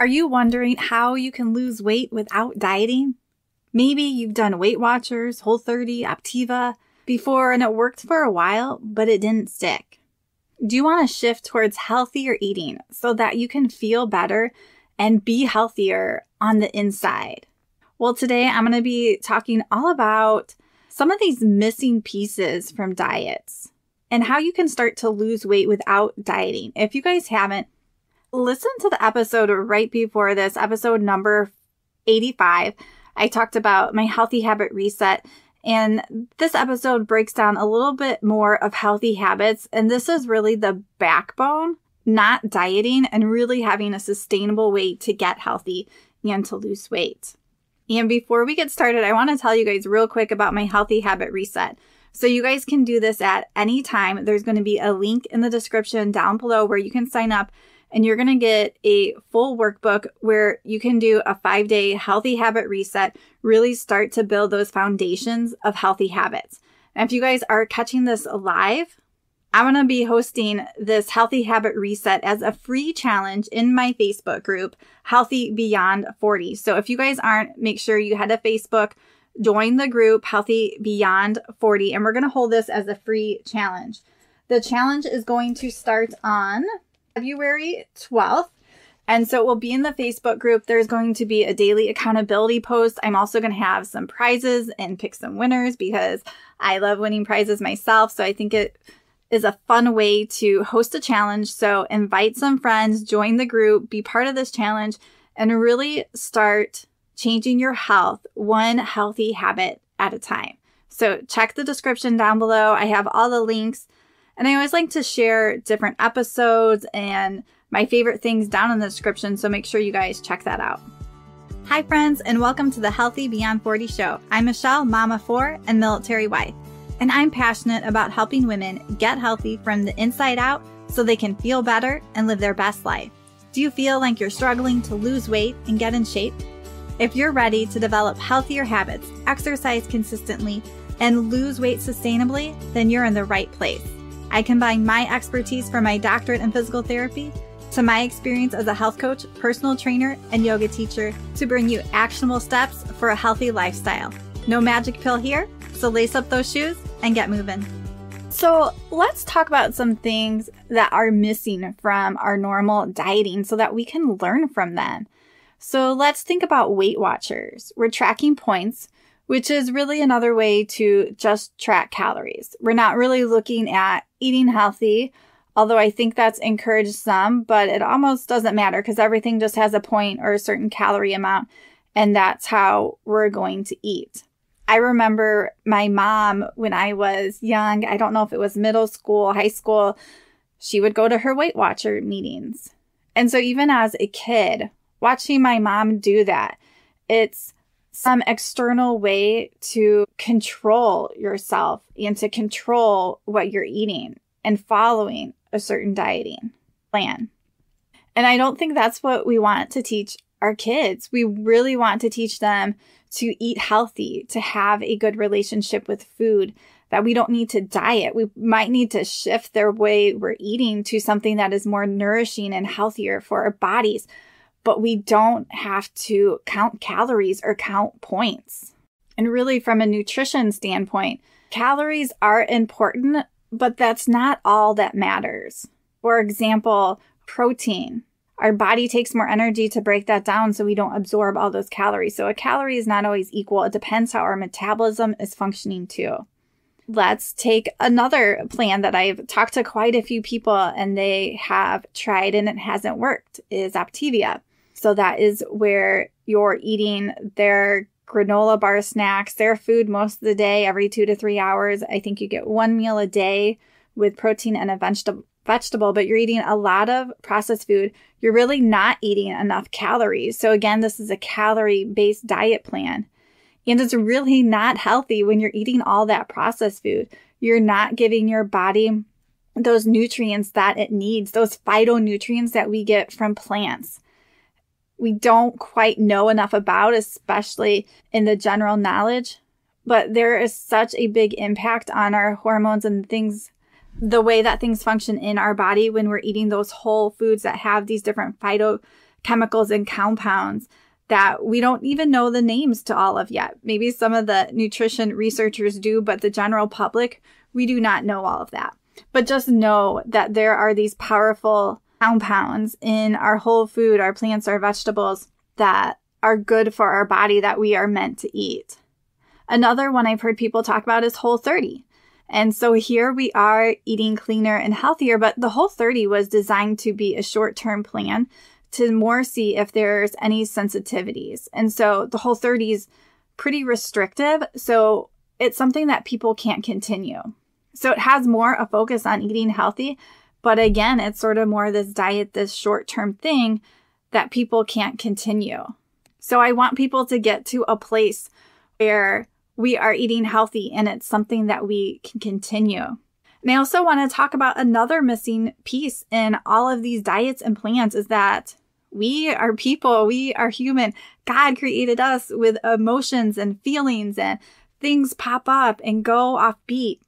Are you wondering how you can lose weight without dieting? Maybe you've done Weight Watchers, Whole 30, Optavia before and it worked for a while, but it didn't stick. Do you want to shift towards healthier eating so that you can feel better and be healthier on the inside? Well, today I'm going to be talking all about some of these missing pieces from diets and how you can start to lose weight without dieting. If you guys haven't, listen to the episode right before this, episode number 85. I talked about my healthy habit reset. And this episode breaks down a little bit more of healthy habits. And this is really the backbone, not dieting and really having a sustainable way to get healthy and to lose weight. And before we get started, I want to tell you guys real quick about my healthy habit reset. So you guys can do this at any time. There's going to be a link in the description down below where you can sign up and you're going to get a full workbook where you can do a five day healthy habit reset, really start to build those foundations of healthy habits. And if you guys are catching this live, I'm going to be hosting this healthy habit reset as a free challenge in my Facebook group, Healthy Beyond 40. So if you guys aren't, make sure you head to Facebook, join the group Healthy Beyond 40, and we're going to hold this as a free challenge. The challenge is going to start on February 12th. And so it will be in the Facebook group. There's going to be a daily accountability post. I'm also going to have some prizes and pick some winners because I love winning prizes myself. So I think it is a fun way to host a challenge. So invite some friends, join the group, be part of this challenge, and really start changing your health one healthy habit at a time. So check the description down below. I have all the links and I always like to share different episodes and my favorite things down in the description, so make sure you guys check that out. Hi, friends, and welcome to the Healthy Beyond 40 show. I'm Michele, mama four, and military wife, and I'm passionate about helping women get healthy from the inside out so they can feel better and live their best life. Do you feel like you're struggling to lose weight and get in shape? If you're ready to develop healthier habits, exercise consistently, and lose weight sustainably, then you're in the right place. I combine my expertise from my doctorate in physical therapy to my experience as a health coach, personal trainer, and yoga teacher to bring you actionable steps for a healthy lifestyle. No magic pill here, so lace up those shoes and get moving. So, let's talk about some things that are missing from our normal dieting so that we can learn from them. So, let's think about Weight Watchers. We're tracking points which is really another way to just track calories. We're not really looking at eating healthy, although I think that's encouraged some, but it almost doesn't matter because everything just has a point or a certain calorie amount, and that's how we're going to eat. I remember my mom when I was young, I don't know if it was middle school, high school, she would go to her Weight Watcher meetings. And so even as a kid, watching my mom do that, it's some external way to control yourself and to control what you're eating and following a certain dieting plan. And I don't think that's what we want to teach our kids. We really want to teach them to eat healthy, to have a good relationship with food, that we don't need to diet. We might need to shift their way we're eating to something that is more nourishing and healthier for our bodies but we don't have to count calories or count points. And really, from a nutrition standpoint, calories are important, but that's not all that matters. For example, protein. Our body takes more energy to break that down so we don't absorb all those calories. So a calorie is not always equal. It depends how our metabolism is functioning too. Let's take another plan that I've talked to quite a few people and they have tried and it hasn't worked is Optavia. So that is where you're eating their granola bar snacks, their food most of the day, every two to three hours. I think you get one meal a day with protein and a vegetable vegetable, but you're eating a lot of processed food. You're really not eating enough calories. So again, this is a calorie based diet plan. And it's really not healthy when you're eating all that processed food. You're not giving your body those nutrients that it needs, those phytonutrients that we get from plants we don't quite know enough about, especially in the general knowledge. But there is such a big impact on our hormones and things, the way that things function in our body when we're eating those whole foods that have these different phytochemicals and compounds that we don't even know the names to all of yet. Maybe some of the nutrition researchers do, but the general public, we do not know all of that. But just know that there are these powerful compounds in our whole food, our plants, our vegetables that are good for our body that we are meant to eat. Another one I've heard people talk about is Whole 30. And so here we are eating cleaner and healthier, but the Whole 30 was designed to be a short term plan to more see if there's any sensitivities. And so the Whole 30 is pretty restrictive. So it's something that people can't continue. So it has more a focus on eating healthy. But again, it's sort of more this diet, this short term thing that people can't continue. So I want people to get to a place where we are eating healthy and it's something that we can continue. And I also want to talk about another missing piece in all of these diets and plans is that we are people, we are human. God created us with emotions and feelings and things pop up and go off beat.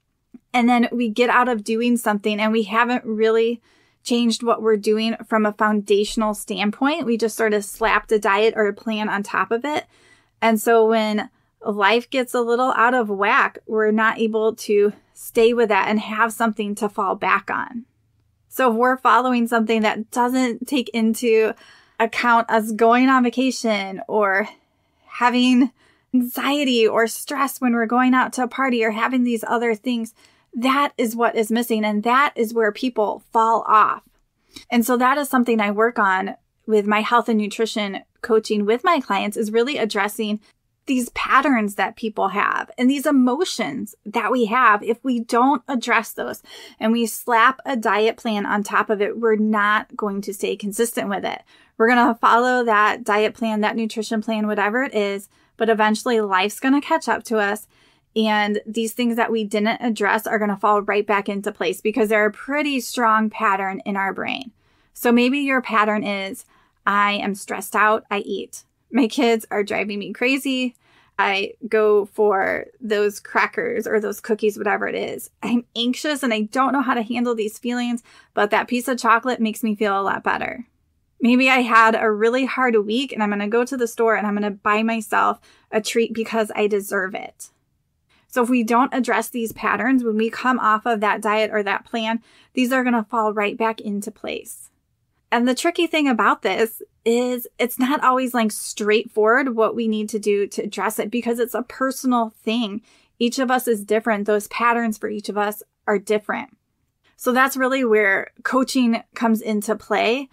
And then we get out of doing something and we haven't really changed what we're doing from a foundational standpoint. We just sort of slapped a diet or a plan on top of it. And so when life gets a little out of whack, we're not able to stay with that and have something to fall back on. So if we're following something that doesn't take into account us going on vacation or having anxiety or stress when we're going out to a party or having these other things, that is what is missing. And that is where people fall off. And so that is something I work on with my health and nutrition coaching with my clients is really addressing these patterns that people have and these emotions that we have, if we don't address those and we slap a diet plan on top of it, we're not going to stay consistent with it. We're going to follow that diet plan, that nutrition plan, whatever it is, but eventually life's going to catch up to us. And these things that we didn't address are going to fall right back into place because they're a pretty strong pattern in our brain. So maybe your pattern is I am stressed out, I eat. My kids are driving me crazy. I go for those crackers or those cookies, whatever it is. I'm anxious and I don't know how to handle these feelings, but that piece of chocolate makes me feel a lot better. Maybe I had a really hard week and I'm going to go to the store and I'm going to buy myself a treat because I deserve it. So if we don't address these patterns when we come off of that diet or that plan, these are going to fall right back into place. And the tricky thing about this is it's not always like straightforward what we need to do to address it because it's a personal thing. Each of us is different. Those patterns for each of us are different. So that's really where coaching comes into play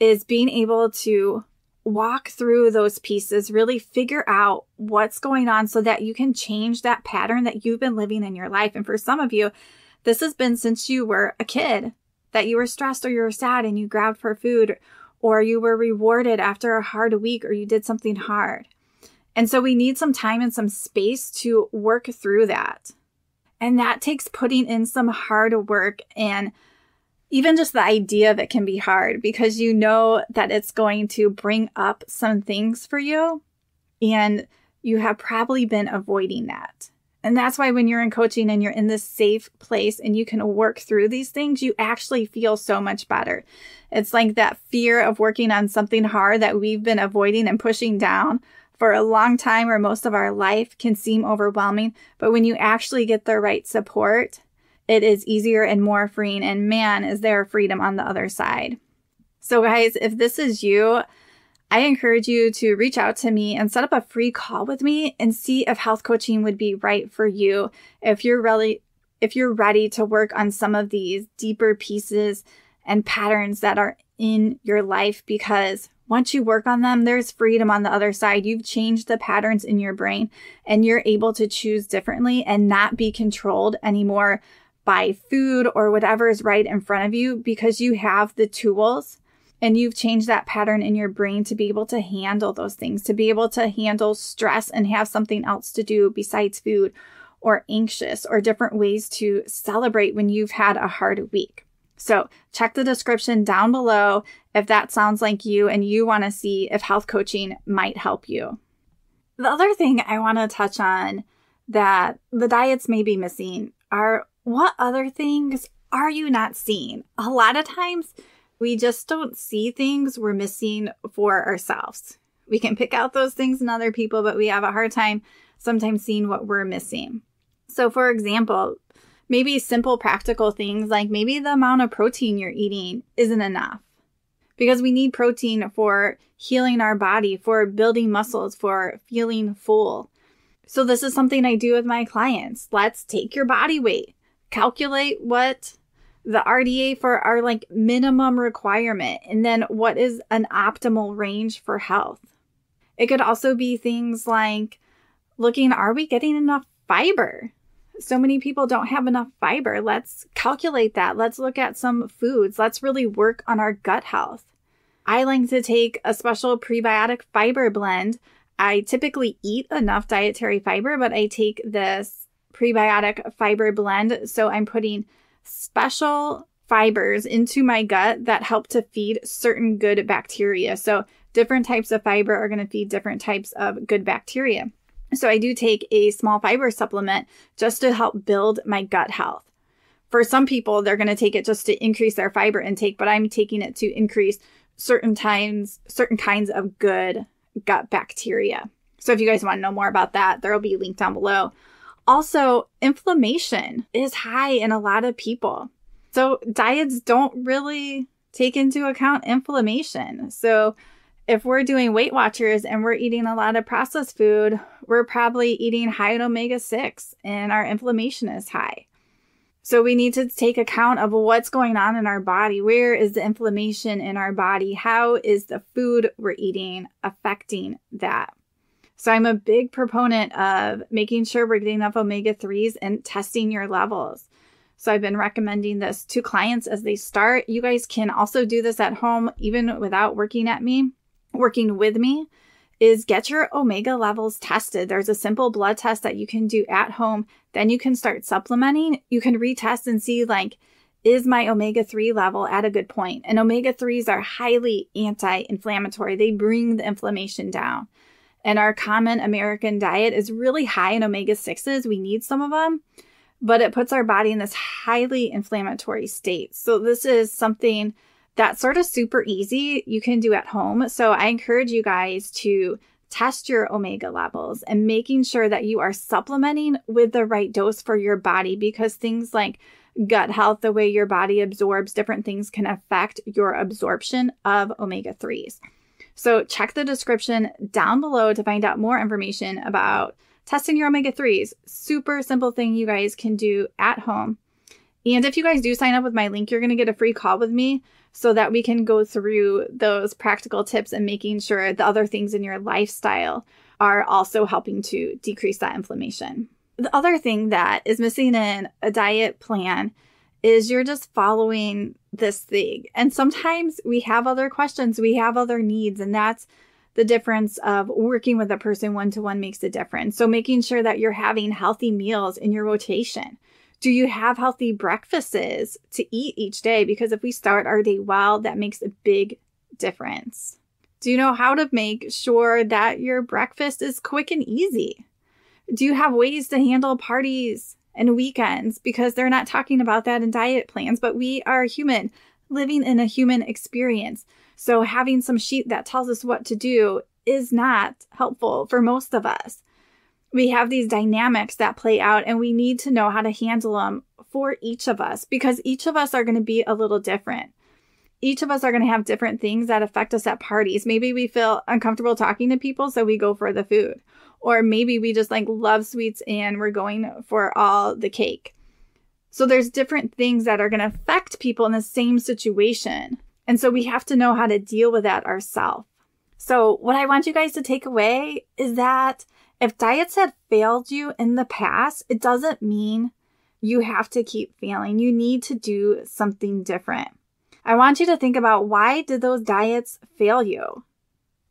is being able to walk through those pieces, really figure out what's going on so that you can change that pattern that you've been living in your life. And for some of you, this has been since you were a kid that you were stressed or you were sad and you grabbed for food or you were rewarded after a hard week or you did something hard. And so we need some time and some space to work through that. And that takes putting in some hard work and even just the idea of it can be hard because you know that it's going to bring up some things for you and you have probably been avoiding that. And that's why when you're in coaching and you're in this safe place and you can work through these things, you actually feel so much better. It's like that fear of working on something hard that we've been avoiding and pushing down for a long time or most of our life can seem overwhelming. But when you actually get the right support, it is easier and more freeing. And man, is there freedom on the other side. So, guys, if this is you, I encourage you to reach out to me and set up a free call with me and see if health coaching would be right for you. If you're really, if you're ready to work on some of these deeper pieces and patterns that are in your life, because once you work on them, there's freedom on the other side. You've changed the patterns in your brain and you're able to choose differently and not be controlled anymore by food or whatever is right in front of you because you have the tools and you've changed that pattern in your brain to be able to handle those things, to be able to handle stress and have something else to do besides food or anxious or different ways to celebrate when you've had a hard week. So check the description down below if that sounds like you and you want to see if health coaching might help you. The other thing I want to touch on that the diets may be missing are what other things are you not seeing? A lot of times We just don't see things we're missing for ourselves. We can pick out those things in other people, but we have a hard time sometimes seeing what we're missing. So, for example, maybe simple practical things like maybe the amount of protein you're eating isn't enough because we need protein for healing our body, for building muscles, for feeling full. So, this is something I do with my clients. Let's take your body weight, calculate what the RDA for our like minimum requirement, and then what is an optimal range for health. It could also be things like looking are we getting enough fiber? So many people don't have enough fiber. Let's calculate that. Let's look at some foods. Let's really work on our gut health. I like to take a special prebiotic fiber blend. I typically eat enough dietary fiber, but I take this prebiotic fiber blend. So I'm putting special fibers into my gut that help to feed certain good bacteria. So different types of fiber are going to feed different types of good bacteria. So I do take a small fiber supplement just to help build my gut health. For some people, they're going to take it just to increase their fiber intake, but I'm taking it to increase certain times, certain kinds of good gut bacteria. So if you guys want to know more about that, there will be a link down below. Also, inflammation is high in a lot of people. So diets don't really take into account inflammation. So if we're doing Weight Watchers and we're eating a lot of processed food, we're probably eating high in omega 6 and our inflammation is high. So we need to take account of what's going on in our body. Where is the inflammation in our body? How is the food we're eating affecting that? So I'm a big proponent of making sure we're getting enough omega 3s and testing your levels. So I've been recommending this to clients as they start. You guys can also do this at home even without working at me working with me is get your omega levels tested. There's a simple blood test that you can do at home. Then you can start supplementing. You can retest and see like, is my omega 3 level at a good point? And omega 3s are highly anti inflammatory, they bring the inflammation down. And our common American diet is really high in omega 6s. We need some of them, but it puts our body in this highly inflammatory state. So, this is something that's sort of super easy you can do at home. So I encourage you guys to test your omega levels and making sure that you are supplementing with the right dose for your body because things like gut health, the way your body absorbs different things can affect your absorption of omega 3s. So check the description down below to find out more information about testing your omega 3s. Super simple thing you guys can do at home. And if you guys do sign up with my link, you're going to get a free call with me so that we can go through those practical tips and making sure the other things in your lifestyle are also helping to decrease that inflammation. The other thing that is missing in a diet plan is you're just following this thing. And sometimes we have other questions, we have other needs, and that's the difference of working with a person one to one makes a difference. So making sure that you're having healthy meals in your rotation. Do you have healthy breakfasts to eat each day? Because if we start our day well, that makes a big difference. Do you know how to make sure that your breakfast is quick and easy? Do you have ways to handle parties and weekends? Because they're not talking about that in diet plans, but we are human living in a human experience. So having some sheet that tells us what to do is not helpful for most of us we have these dynamics that play out and we need to know how to handle them for each of us because each of us are going to be a little different. Each of us are going to have different things that affect us at parties. Maybe we feel uncomfortable talking to people, so we go for the food. Or maybe we just like love sweets and we're going for all the cake. So there's different things that are going to affect people in the same situation. And so we have to know how to deal with that ourselves. So what I want you guys to take away is that if diets had failed you in the past, it doesn't mean you have to keep failing. You need to do something different. I want you to think about why did those diets fail you?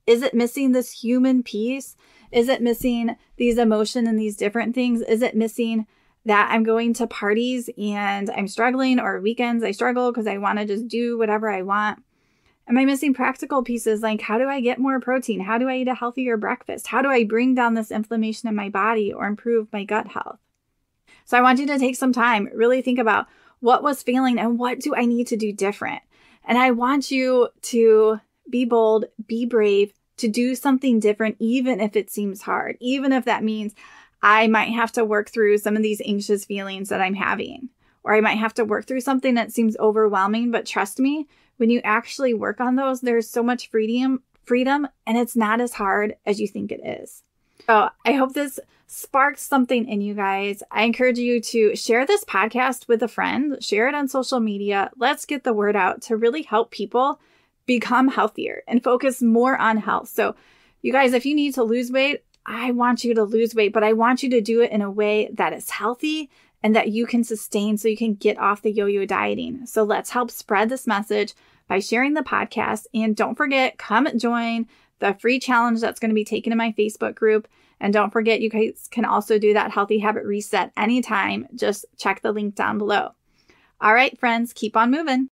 Is it missing this human piece? Is it missing these emotion and these different things? Is it missing that I'm going to parties and I'm struggling or weekends I struggle because I want to just do whatever I want? Am I missing practical pieces like how do I get more protein? How do I eat a healthier breakfast? How do I bring down this inflammation in my body or improve my gut health? So I want you to take some time, really think about what was failing and what do I need to do different? And I want you to be bold, be brave, to do something different, even if it seems hard, even if that means I might have to work through some of these anxious feelings that I'm having, or I might have to work through something that seems overwhelming. But trust me, when you actually work on those, there's so much freedom, freedom, and it's not as hard as you think it is. So I hope this sparked something in you guys. I encourage you to share this podcast with a friend, share it on social media. Let's get the word out to really help people become healthier and focus more on health. So, you guys, if you need to lose weight, I want you to lose weight, but I want you to do it in a way that is healthy and that you can sustain so you can get off the yo yo dieting. So, let's help spread this message by sharing the podcast. And don't forget, come join the free challenge that's going to be taken in my Facebook group. And don't forget, you guys can also do that healthy habit reset anytime. Just check the link down below. All right, friends, keep on moving.